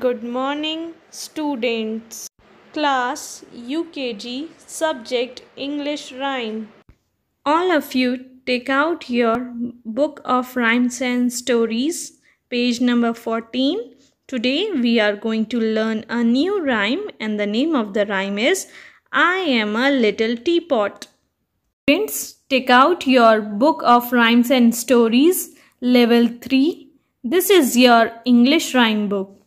Good morning, students. Class UKG Subject English Rhyme. All of you take out your book of rhymes and stories, page number 14. Today we are going to learn a new rhyme, and the name of the rhyme is I am a little teapot. Students, take out your book of rhymes and stories, level 3. This is your English rhyme book.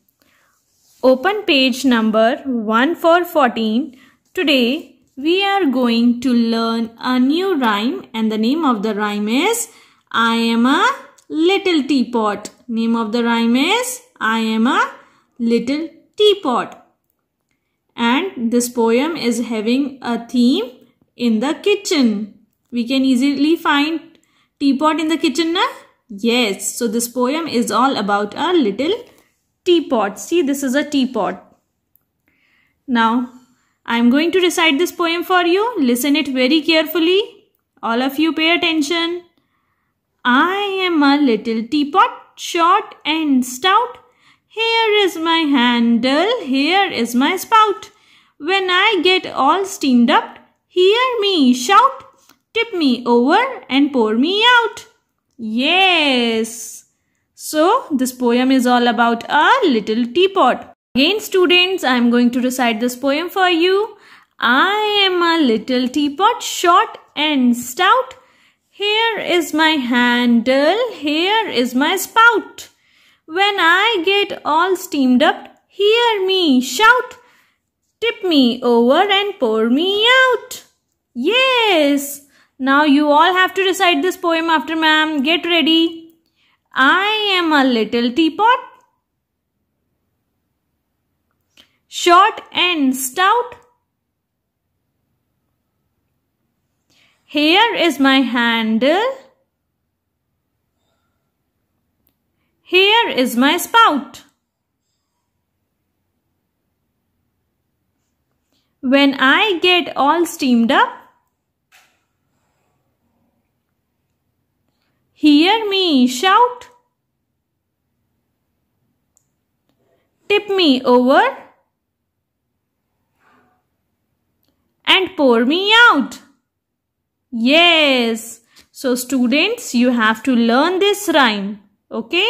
Open page number 1 for 14. Today we are going to learn a new rhyme and the name of the rhyme is I am a little teapot. Name of the rhyme is I am a little teapot. And this poem is having a theme in the kitchen. We can easily find teapot in the kitchen na? Yes, so this poem is all about a little teapot. See, this is a teapot. Now, I am going to recite this poem for you. Listen it very carefully. All of you pay attention. I am a little teapot, short and stout. Here is my handle, here is my spout. When I get all steamed up, hear me shout. Tip me over and pour me out. Yes. So, this poem is all about a little teapot. Again, students, I am going to recite this poem for you. I am a little teapot, short and stout. Here is my handle, here is my spout. When I get all steamed up, hear me shout. Tip me over and pour me out. Yes. Now you all have to recite this poem after ma'am. Get ready. I am a little teapot, short and stout. Here is my handle. Here is my spout. When I get all steamed up, Hear shout. Tip me over and pour me out. Yes. So students, you have to learn this rhyme. Okay.